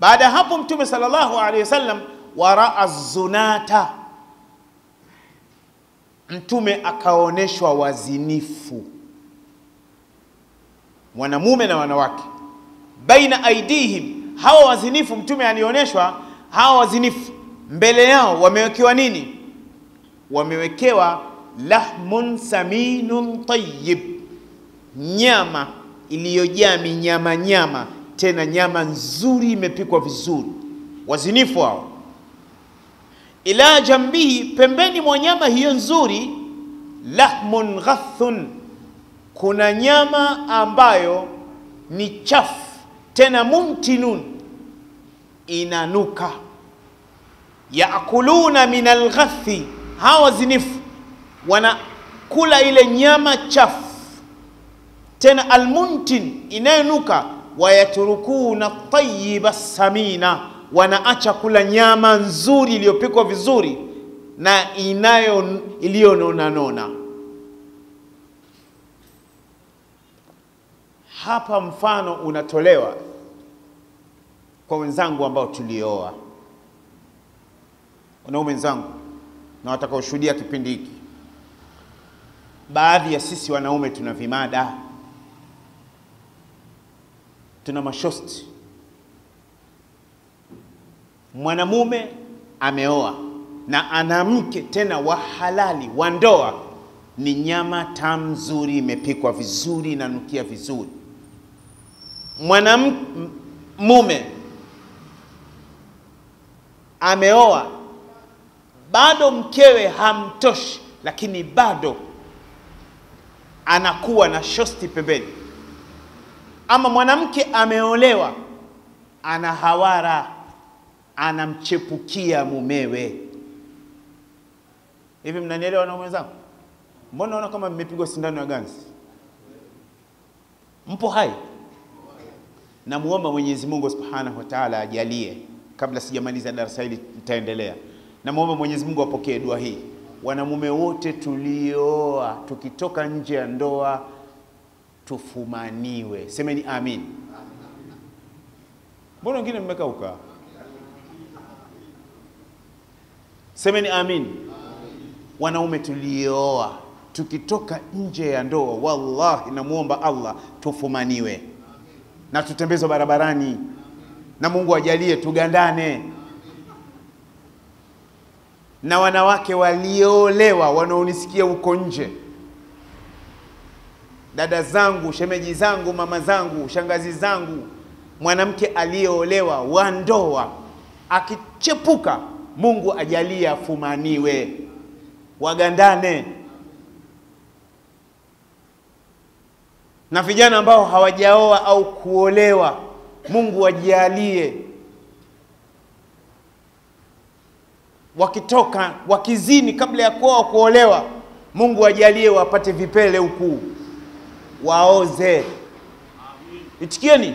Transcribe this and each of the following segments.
Baada ya hapo Mtume sallallahu alaihi wasallam waraa zunata, Mtume akaoneshwa wazinifu mwanamume na wanawake, baina aidihim, hawa wazinifu. Mtume alioneshwa hawa wazinifu, mbele yao wamewekewa nini? Wamewekewa lahmun saminun tayyib, nyama iliyojaa minyama nyama, tena nyama nzuri imepikwa vizuri. Wazinifu hao, ila jambihi, pembeni mwa nyama hiyo nzuri, lahmun ghathun, kuna nyama ambayo ni chafu tena muntinun, inanuka. Yakuluna min alghathi, hawa wazinifu wanakula ile nyama chafu. Tena almuntin inayonuka, wayaturukuna tayiba samina, wanaacha kula nyama nzuri iliyopikwa vizuri na inayo iliyononanona. Hapa mfano unatolewa kwa wenzangu ambao tulioa, wanaume wenzangu na watakaoshuhudia kipindi hiki. Baadhi ya sisi wanaume tuna vimada, tuna mashosti. Mwanamume ameoa na ana mke tena wa halali wa ndoa, ni nyama tamu nzuri, imepikwa vizuri, inanukia vizuri. Mwanamume ameoa bado mkewe hamtoshi, lakini bado anakuwa na shosti pembeni. Ama mwanamke ameolewa, ana hawara, anamchepukia mumewe. Hivi mnanielewa na mwenzangu? Mbona naona kama mmepigwa sindano ya ganzi? Mpo hai? Namuomba Mwenyezi Mungu Subhanahu wa Ta'ala ajalie, kabla sijamaliza darasa hili nitaendelea. Namuomba Mwenyezi Mungu apokee dua hii. Wanamume wote tulioa, tukitoka nje ya ndoa tufumaniwe. Semeni amin. Mbona wengine mmekauka? Semeni amin. Wanaume tulioa, tukitoka nje ya ndoa, wallahi namuomba Allah tufumaniwe na tutembezwe barabarani, na Mungu ajalie tugandane na wanawake walioolewa wanaonisikia huko nje, dada zangu, shemeji zangu, mama zangu, shangazi zangu, mwanamke aliyeolewa wa ndoa. Akichepuka, Mungu ajalie afumaniwe, wagandane. Na vijana ambao hawajaoa au kuolewa, Mungu wajalie wakitoka wakizini kabla ya kuoa kuolewa, Mungu ajalie wapate vipele huku waoze. Itikieni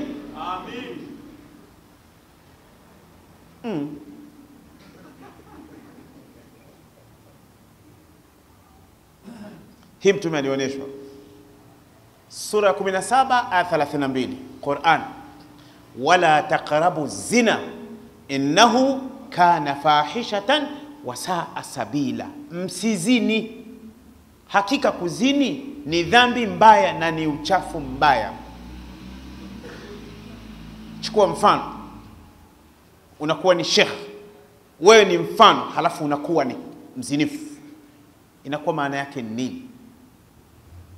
mm. Hii Mtume alionyeshwa. Sura ya 17 aya 32 Quran, wala taqrabu zina. Innahu kana fahishatan wa saa sabila, msizini, hakika kuzini ni dhambi mbaya na ni uchafu mbaya. Chukua mfano, unakuwa ni shekh, wewe ni mfano, halafu unakuwa ni mzinifu, inakuwa maana yake ni nini?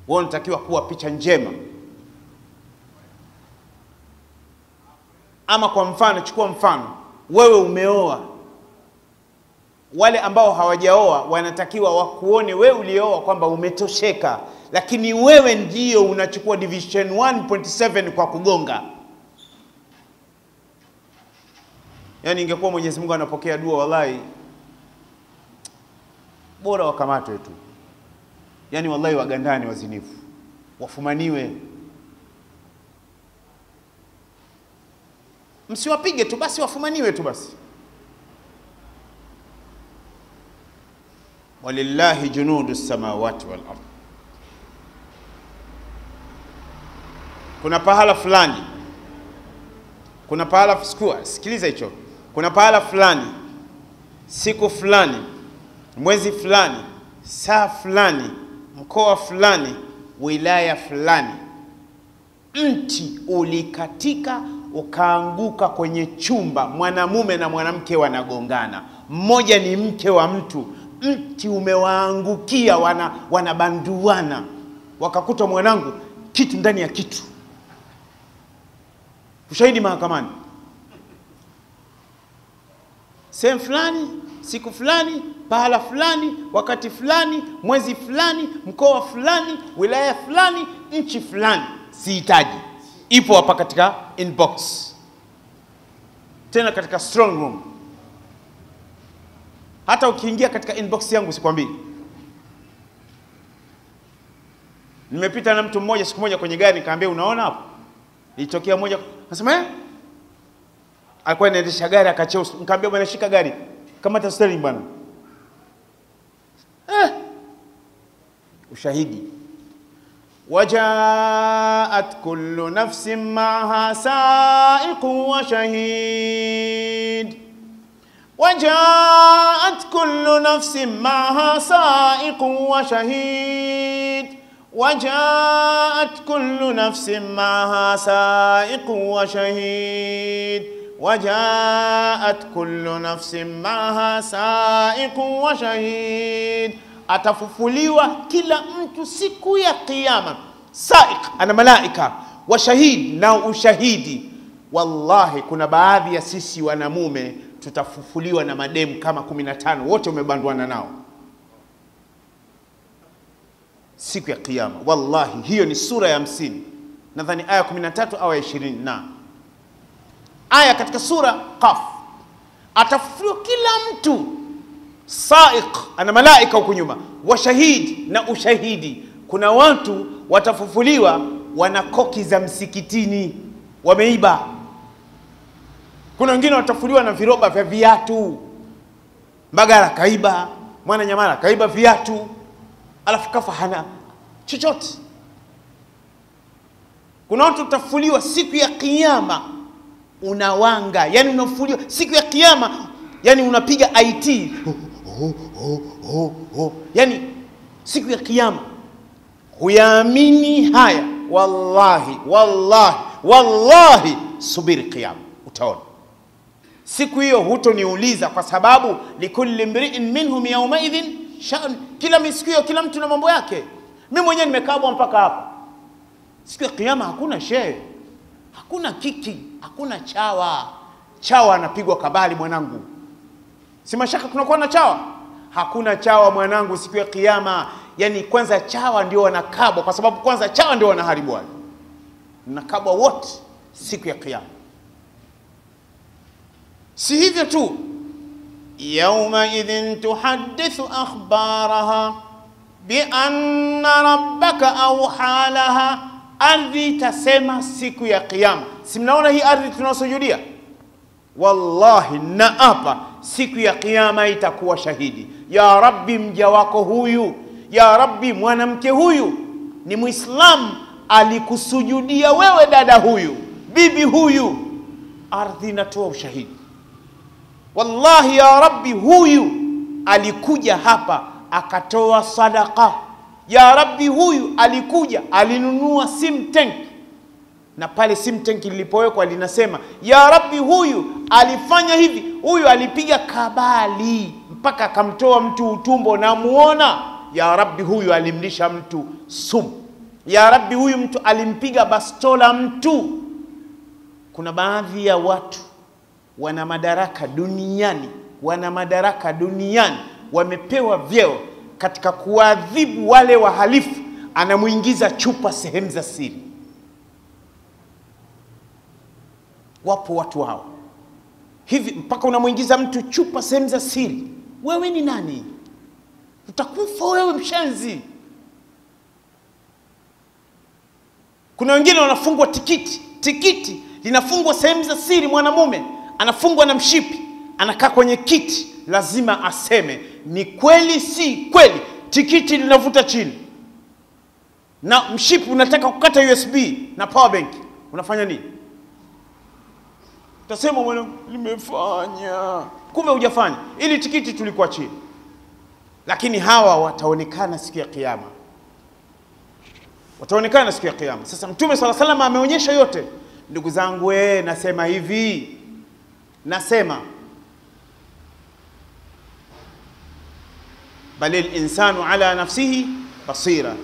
Wewe unatakiwa kuwa picha njema. Ama kwa mfano, chukua mfano, wewe umeoa, wale ambao hawajaoa wanatakiwa wakuone wewe ulioa kwamba umetosheka, lakini wewe ndio unachukua division 1.7 kwa kugonga. Yaani ingekuwa Mwenyezi Mungu anapokea dua, wallahi bora wakamatwe tu, yaani wallahi wagandani, wazinifu wafumaniwe, msiwapige tu basi, wafumaniwe tu basi. walillahi junudu samawati wal ard. Kuna pahala fulani. Kuna pahala sikua, sikiliza hicho, kuna pahala fulani, siku fulani, mwezi fulani, saa fulani, mkoa fulani, wilaya fulani, mti ulikatika ukaanguka kwenye chumba, mwanamume na mwanamke wanagongana, mmoja ni mke wa mtu, mti umewaangukia, wana wanabanduana, wakakuta mwanangu kitu ndani ya kitu. Ushahidi mahakamani, sehemu fulani, siku fulani, pahala fulani, wakati fulani, mwezi fulani, mkoa fulani, wilaya fulani, nchi fulani, sihitaji, ipo hapa katika inbox, tena katika strong room. Hata ukiingia katika inbox yangu sikwambii. Nimepita na mtu mmoja siku moja kwenye gari, nikaambia unaona hapo, ilitokea moja, nasema eh, alikuwa anaendesha gari akachea, nikamwambia bwana, shika gari, kamata steering bwana. Eh, ushahidi. Wajaat kullu nafsin maaha saiqu wa shahid. Wajaat kullu nafsin maaha saiqu wa shahid wajaat كل نفس معها سائق وشهيد. وجاءت كل نفس معها سائق وشهيد. atafufuliwa kila mtu siku ya Kiyama. Saiq ana malaika wa shahid na ushahidi. Wallahi, kuna baadhi ya sisi wanamume tutafufuliwa na mademu kama 15 wote umebandwana nao siku ya Kiyama. Wallahi, hiyo ni sura ya hamsini. Nadhani aya 13 au ya 20 na aya katika sura Qaf, atafufuliwa kila mtu. Saiq, ana malaika huku nyuma, washahidi na ushahidi. Kuna watu watafufuliwa wana koki za msikitini. Wameiba. Kuna wengine watafufuliwa na viroba vya viatu, Mbagala kaiba, Mwana Nyamala kaiba viatu, alafu kafa hana chochote. Kuna watu utafuliwa siku ya Kiyama unawanga, yani unafuliwa siku ya Kiyama, yani unapiga IT oh, oh, oh, oh. Yani siku ya Kiyama huyaamini haya. Wallahi, wallahi, wallahi, subiri Kiyama utaona siku hiyo. Hutoniuliza kwa sababu likulli mriin minhum yaumaidhin shan, kila misikio, kila mtu na mambo yake. Mimi mwenyewe nimekabwa mpaka hapa. Siku ya Kiyama hakuna shehe, hakuna kiki, hakuna chawa. Chawa anapigwa kabali mwanangu, si mashaka kunakuwa na chawa? Hakuna chawa mwanangu siku ya Kiyama. Yani kwanza chawa ndio wanakabwa, kwa sababu kwanza chawa ndio wanaharibu wale, nakabwa wote siku ya Kiyama. Si hivyo tu, yauma idhin tuhaddithu akhbaraha bianna rabbaka awha laha, ardhi itasema siku ya Kiyama. Si mnaona hii ardhi tunaosujudia? Wallahi na apa siku ya Kiyama itakuwa shahidi. Ya Rabbi, mja wako huyu, ya Rabbi, mwanamke huyu ni Muislamu, alikusujudia wewe, dada huyu, bibi huyu, ardhi inatoa ushahidi. Wallahi ya Rabbi, huyu alikuja hapa akatoa sadaka. Ya Rabbi, huyu alikuja alinunua sim tank, na pale sim tank lilipowekwa linasema ya Rabbi, huyu alifanya hivi, huyu alipiga kabali mpaka akamtoa mtu utumbo, namuona. Ya Rabbi, huyu alimlisha mtu sum Ya Rabbi, huyu mtu alimpiga bastola mtu. Kuna baadhi ya watu wana madaraka duniani, wana madaraka duniani, wamepewa vyeo katika kuadhibu wale wahalifu, anamwingiza chupa sehemu za siri. Wapo watu hao hivi, mpaka unamwingiza mtu chupa sehemu za siri. Wewe ni nani? Utakufa wewe, mshenzi. Kuna wengine wanafungwa tikiti, tikiti linafungwa sehemu za siri, mwanamume anafungwa na mshipi, anakaa kwenye kiti, lazima aseme ni kweli, si kweli. Tikiti linavuta chini na mshipi unataka kukata USB na power bank, unafanya nini? Utasema mwanangu, nimefanya, kumbe hujafanya. Ili tikiti tulikuwa chini, lakini hawa wataonekana siku ya Kiyama, wataonekana siku ya Kiyama. Sasa Mtume sala salama ameonyesha yote. Ndugu zangu, ee, nasema hivi, nasema bali linsanu ala nafsihi basira.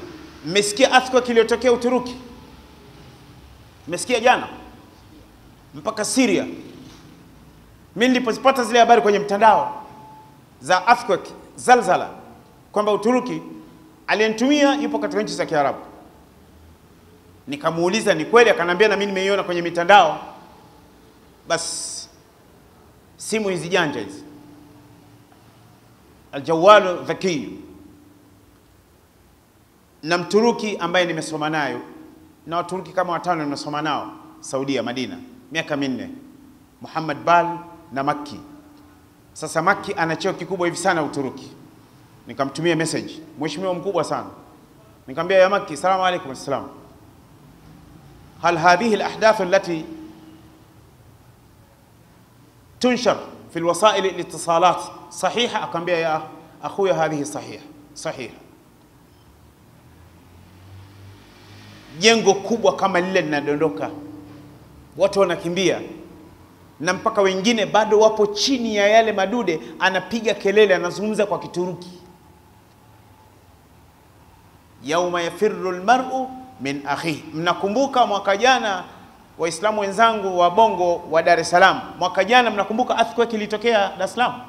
Mmesikia earthquake iliyotokea Uturuki? Mmesikia jana mpaka Syria. Mimi nilipozipata zile habari kwenye mtandao za earthquake zalzala, kwamba Uturuki aliyenitumia yupo katika nchi za Kiarabu, nikamuuliza ni kweli, akanambia na mimi nimeiona kwenye mitandao. Basi simu hizi janja hizi aljawalu dhakiyu na Mturuki ambaye nimesoma nayo na Waturuki kama watano nimesoma nao Saudia, Madina, miaka minne, Muhammad Bal na Makki. Sasa Makki ana cheo kikubwa hivi sana Uturuki. Nikamtumia message, mheshimiwa mkubwa sana, nikamwambia ya Makki, salamu alaykum. Assalam, hal hadhihi alahdath allati tunshar fi lwasaili litisalat sahiha? akaambia ya akhuya, hadhihi sahiha sahiha jengo kubwa kama lile linadondoka, watu wanakimbia, na mpaka wengine bado wapo chini ya yale madude. Anapiga kelele, anazungumza kwa Kituruki, yauma yafirru lmaru min akhihi. Mnakumbuka mwaka jana, Waislamu wenzangu wa Bongo wa Dar es Salaam, mwaka jana, mnakumbuka earthquake ilitokea Dar es Salaam?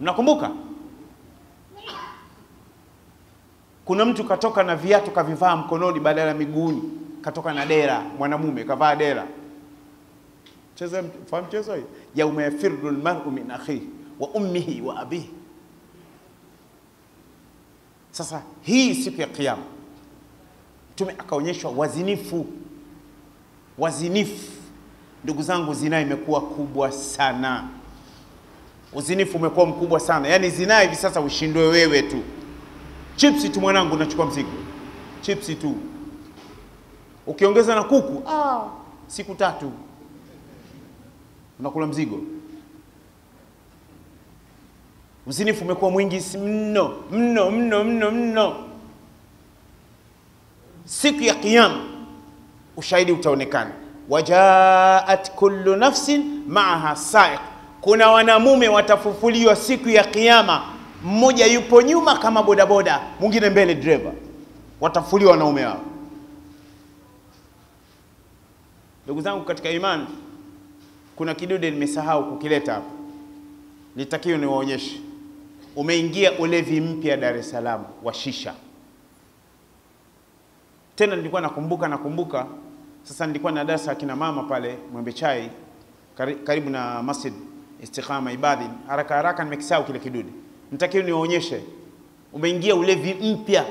Mnakumbuka? Kuna mtu katoka na viatu kavivaa mkononi badala ya miguuni, katoka na dera, mwanamume kavaa dera. Cheza fahamu mchezo hii, yauma yafirru almar'u min akhihi wa ummihi wa abihi. Sasa hii siku ya Kiyama Mtume akaonyeshwa wazinifu, wazinifu. Ndugu zangu, zinaa imekuwa kubwa sana, uzinifu umekuwa mkubwa sana. Yaani zinaa hivi sasa ushindwe wewe tu chipsi tu mwanangu, unachukua mzigo chipsi tu, ukiongeza na kuku ah, siku tatu unakula mzigo. Uzinifu umekuwa mwingi mno mno mno mno mno. Siku ya Kiyama ushahidi utaonekana, wajaat kullu nafsin maaha saiq. Kuna wanamume watafufuliwa siku ya Kiyama mmoja yupo nyuma kama bodaboda, mwingine mbele dereva. Watafufuliwa wanaume wao Ndugu zangu katika imani, kuna kidude nimesahau kukileta hapa, nitakiwa niwaonyeshe. Umeingia ulevi mpya Dar es Salaam wa shisha. Tena nilikuwa nakumbuka nakumbuka, sasa nilikuwa na darasa akina mama pale Mwembe Chai, karibu na Masjid Istiqama Ibadhi. Haraka haraka nimekisahau kile kidude nitakiwa niwaonyeshe. Umeingia ulevi mpya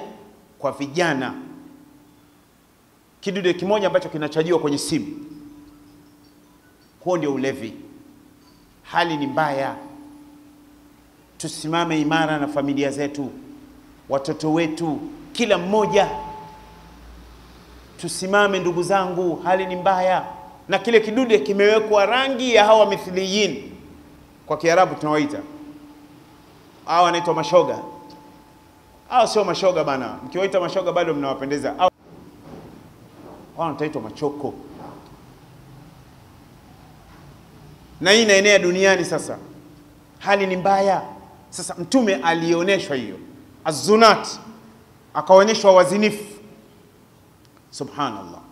kwa vijana, kidude kimoja ambacho kinachajiwa kwenye simu. Huo ndio ulevi. Hali ni mbaya. Tusimame imara na familia zetu, watoto wetu, kila mmoja tusimame, ndugu zangu, hali ni mbaya. Na kile kidude kimewekwa rangi ya hawa mithliyin, kwa Kiarabu tunawaita hawa, wanaitwa mashoga. Hawa sio mashoga bana, mkiwaita mashoga bado mnawapendeza. Hawa wanaitwa machoko, na hii inaenea duniani sasa. Hali ni mbaya. Sasa Mtume alioneshwa hiyo azunat, akaonyeshwa wazinifu. سبحان الله.